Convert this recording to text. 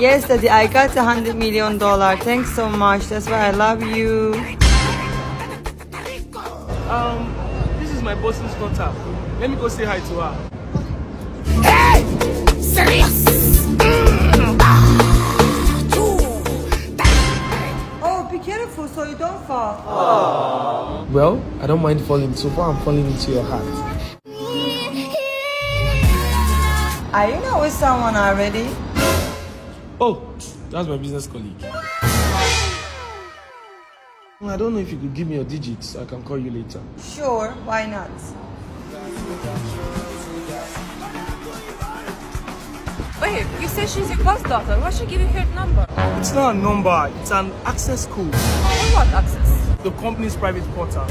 Yes, Daddy, I got a hundred million dollar. Thanks so much. That's why I love you. Um, this is my boss's daughter. Let me go say hi to her. Hey! Serious! Oh, be careful so you don't fall. Well, I don't mind falling. So far, I'm falling into your heart. Are you not with someone already? Oh, that's my business colleague. I don't know if you could give me your digits. I can call you later. Sure, why not? Wait, you said she's your boss daughter. Why should give you her number? It's not a number. It's an access code. For what access? The company's private portal.